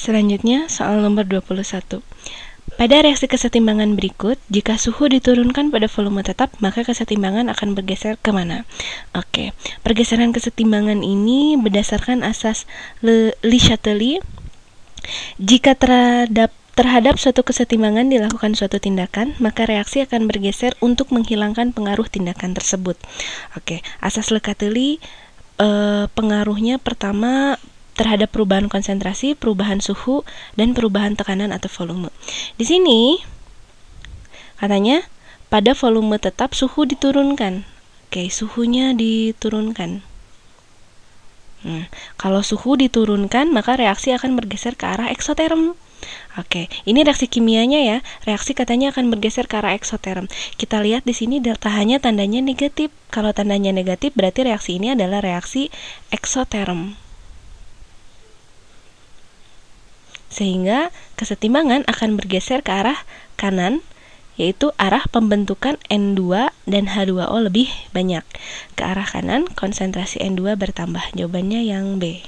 Selanjutnya, soal nomor 21. Pada reaksi kesetimbangan berikut, jika suhu diturunkan pada volume tetap, maka kesetimbangan akan bergeser ke mana? Oke, pergeseran kesetimbangan ini berdasarkan asas Le, Le Chatelier. Jika terhadap terhadap suatu kesetimbangan dilakukan suatu tindakan, maka reaksi akan bergeser untuk menghilangkan pengaruh tindakan tersebut. Oke, asas Le Chatelier eh, pengaruhnya pertama terhadap perubahan konsentrasi, perubahan suhu, dan perubahan tekanan atau volume. Di sini katanya pada volume tetap suhu diturunkan. Oke, suhunya diturunkan. Hmm, kalau suhu diturunkan, maka reaksi akan bergeser ke arah eksoterm. Oke, ini reaksi kimianya ya. Reaksi katanya akan bergeser ke arah eksoterm. Kita lihat di sini delta hanya tandanya negatif. Kalau tandanya negatif berarti reaksi ini adalah reaksi eksoterm. Sehingga kesetimbangan akan bergeser ke arah kanan yaitu arah pembentukan N2 dan H2O lebih banyak. Ke arah kanan, konsentrasi N2 bertambah. Jawabannya yang B.